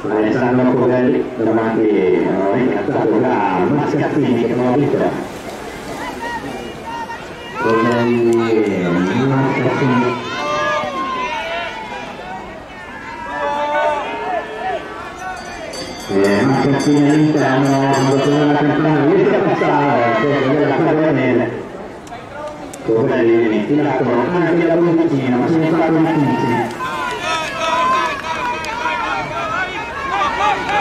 Covelli davanti hanno ringraziato da Mascazzini che non ha vinto Covelli Mascazzini eh, Mascazzini all'interno quando c'è la campana riesce a passare sopra della Covelli Covelli viene infilato anche da Bollicina ma sono stato difficili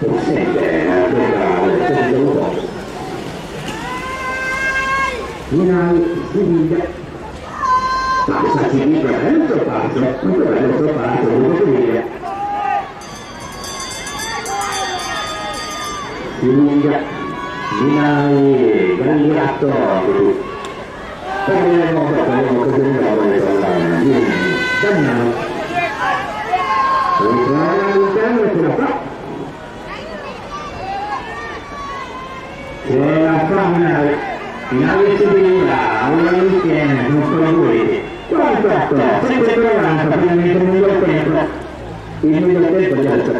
la lezione dello posto. Minai Siviglia. Passa Siviglia, bello il suo passo, molto bello il suo passo, molto Siviglia. Siviglia, Minai, Gagliato. Parleremo dopo cosa Era fauna na visibilità, una insieme, non solo lui. Quanto, sempre trovando praticamente nel mio tempo, il mio tempo di alza